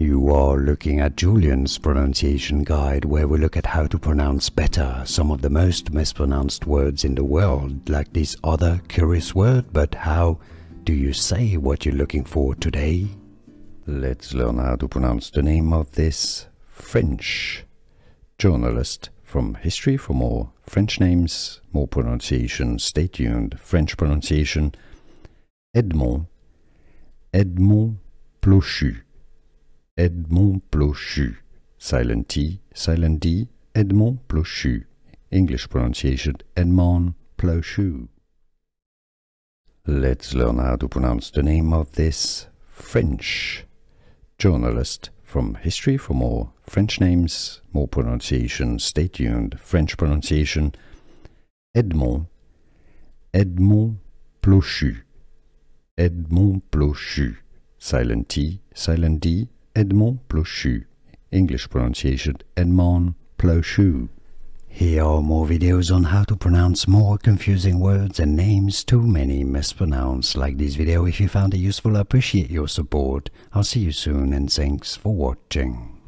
You are looking at Julien's pronunciation guide where we look at how to pronounce better some of the most mispronounced words in the world, like this other curious word, but how do you say what you're looking for today? Let's learn how to pronounce the name of this French journalist from history for more French names, more pronunciation. Stay tuned. French pronunciation Edmond Edmond Plauchut Edmond Plauchut. Silent T, silent D, Edmond Plauchut. English pronunciation Edmond Plauchut. Let's learn how to pronounce the name of this French journalist from history for more French names, more pronunciation. Stay tuned. French pronunciation Edmond Edmond Plauchut. Edmond Plauchut. Silent T, silent D, Edmond Plauchut. English pronunciation Edmond Plauchut. Here are more videos on how to pronounce more confusing words and names too many mispronounced. Like this video if you found it useful, I appreciate your support. I'll see you soon and thanks for watching.